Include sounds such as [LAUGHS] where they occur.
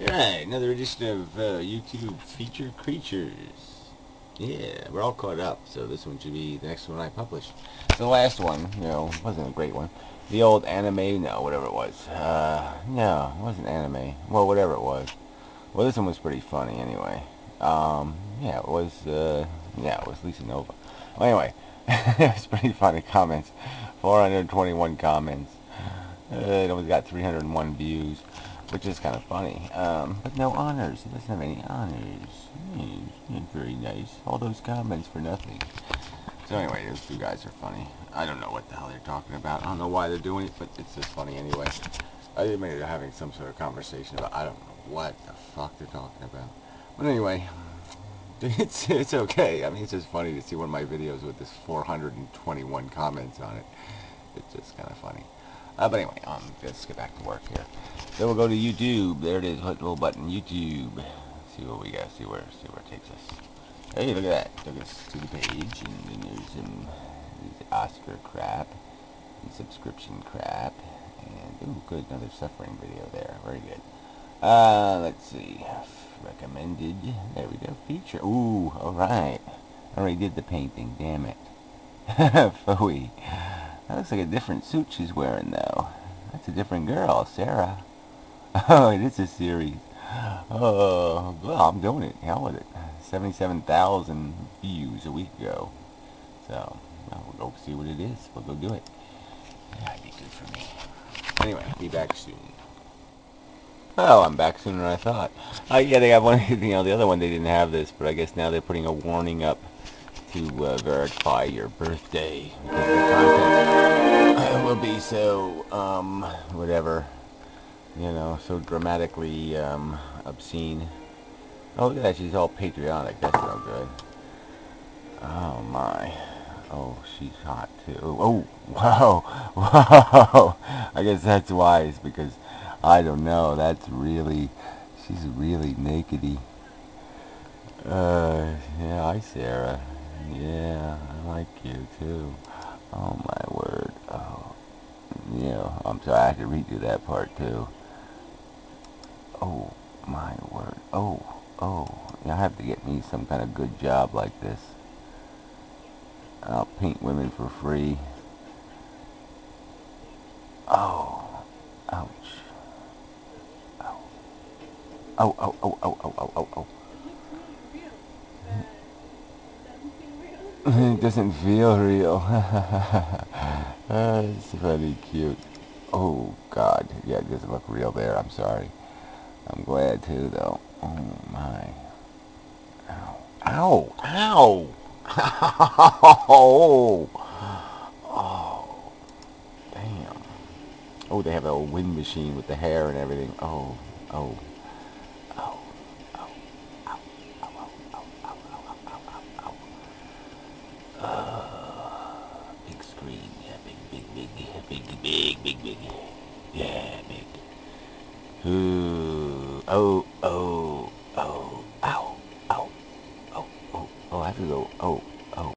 Alright, another edition of uh, YouTube Featured Creatures. Yeah, we're all caught up, so this one should be the next one I publish. The last one, you know, wasn't a great one. The old anime, no, whatever it was. Uh, no, it wasn't anime. Well, whatever it was. Well, this one was pretty funny anyway. Um, yeah, it was, uh, yeah, it was Lisa Nova. Well, anyway, [LAUGHS] it was pretty funny comments. 421 comments. Uh, it only got 301 views which is kind of funny. Um, but no honors. It doesn't have any honors. Mm, very nice. All those comments for nothing. So anyway, those two guys are funny. I don't know what the hell they're talking about. I don't know why they're doing it, but it's just funny anyway. I admit they're having some sort of conversation about I don't know what the fuck they're talking about. But anyway, [LAUGHS] it's it's okay. I mean, it's just funny to see one of my videos with this 421 comments on it. It's just kind of funny. Uh, but anyway, um, let's get back to work here. Then we'll go to YouTube. There it is, hit the little button, YouTube. See what we got, see where, see where it takes us. Hey, look at that. Took us to the page, and then there's some Oscar crap, and subscription crap, and, ooh, good, another suffering video there. Very good. Uh, let's see. Recommended. There we go. Feature. Ooh, alright. I already did the painting, damn it. [LAUGHS] Phooey. That looks like a different suit she's wearing, though. That's a different girl, Sarah. [LAUGHS] Oh, it is a series. Oh, well, I'm doing it. Hell with it. 77,000 views a week ago. So, well, we'll go see what it is. We'll go do it. That'd be good for me. Anyway, be back soon. Oh, I'm back sooner than I thought. Uh, yeah, they have one, [LAUGHS] you know, the other one they didn't have this, but I guess now they're putting a warning up to uh, verify your birthday. Because the content will be so um, whatever you know so dramatically um, obscene. Oh look at that. She's all patriotic. That's no good. Oh my. Oh she's hot too. Oh whoa. [LAUGHS] Whoa. I guess that's wise because I don't know. That's really she's really nakedy. Uh yeah hi Sarah yeah, I like you too. Oh my word. Oh, yeah. I'm sorry. I had to redo that part too. Oh my word. Oh, oh. I have to get me some kind of good job like this. I'll paint women for free. Oh, ouch. Oh, oh, oh, oh, oh, oh, oh, oh. oh. [LAUGHS] it doesn't feel real. [LAUGHS] Uh, That's funny cute. Oh God, yeah, it doesn't look real there. I'm sorry. I'm glad too, though. Oh my. Ow! Ow! Ow! oh! [LAUGHS] Oh! Damn! Oh, they have a wind machine with the hair and everything. Oh! Oh! green. Yeah, big, big, big, big, big, big, big. Yeah, big. Ooh, oh, oh, oh, ow, ow, oh, oh, oh, I have to go, oh.